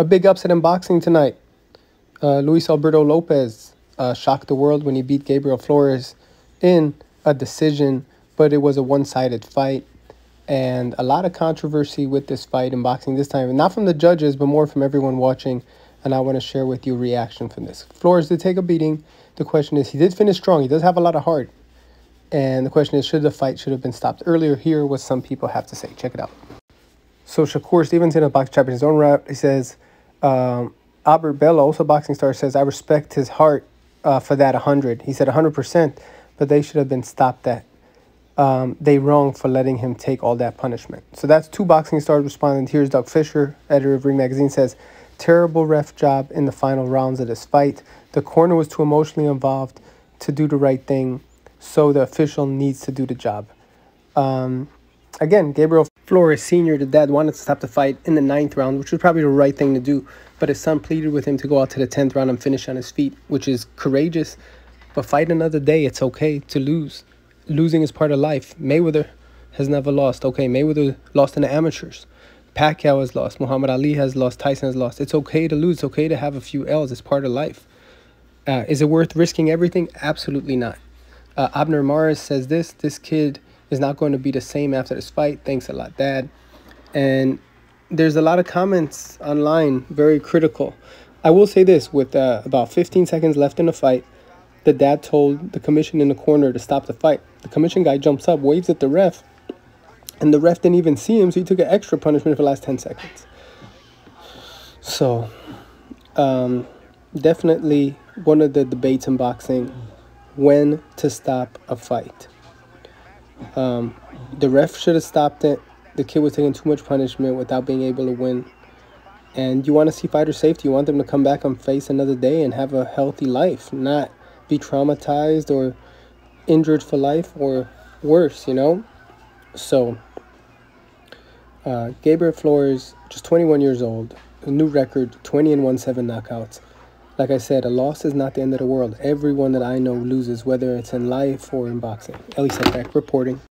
A big upset in boxing tonight. Uh, Luis Alberto Lopez uh, shocked the world when he beat Gabriel Flores in a decision, but it was a one sided fight. And a lot of controversy with this fight in boxing this time, not from the judges, but more from everyone watching. And I want to share with you reaction from this. Flores did take a beating. The question is, he did finish strong. He does have a lot of heart. And the question is, should the fight should have been stopped earlier? Here, what some people have to say. Check it out. So Shakur Stevenson of Boxing Champions own Rap, he says, um, Albert Bello, also boxing star, says, I respect his heart uh, for that 100. He said 100%, but they should have been stopped at. Um, they wrong for letting him take all that punishment. So that's two boxing stars responding. Here's Doug Fischer, editor of Ring Magazine, says, terrible ref job in the final rounds of this fight. The corner was too emotionally involved to do the right thing, so the official needs to do the job. Um, again, Gabriel Flores Sr., the dad, wanted to stop the fight in the ninth round, which was probably the right thing to do. But his son pleaded with him to go out to the 10th round and finish on his feet, which is courageous. But fight another day. It's okay to lose. Losing is part of life. Mayweather has never lost. Okay, Mayweather lost in the amateurs. Pacquiao has lost. Muhammad Ali has lost. Tyson has lost. It's okay to lose. It's okay to have a few L's. It's part of life. Uh, is it worth risking everything? Absolutely not. Uh, Abner Mares says this. This kid is not going to be the same after this fight. Thanks a lot, Dad. And there's a lot of comments online, very critical. I will say this with uh, about 15 seconds left in the fight, the dad told the commission in the corner to stop the fight. The commission guy jumps up, waves at the ref, and the ref didn't even see him, so he took an extra punishment for the last 10 seconds. So, um, definitely one of the debates in boxing when to stop a fight. Um, the ref should have stopped it. The kid was taking too much punishment without being able to win. And you want to see fighter safety. You want them to come back and face another day and have a healthy life, not be traumatized or injured for life or worse, you know? So, uh, Gabriel Flores, just 21 years old, a new record 20 and 1 7 knockouts. Like I said, a loss is not the end of the world. Everyone that I know loses, whether it's in life or in boxing. Ellie Seckbach reporting.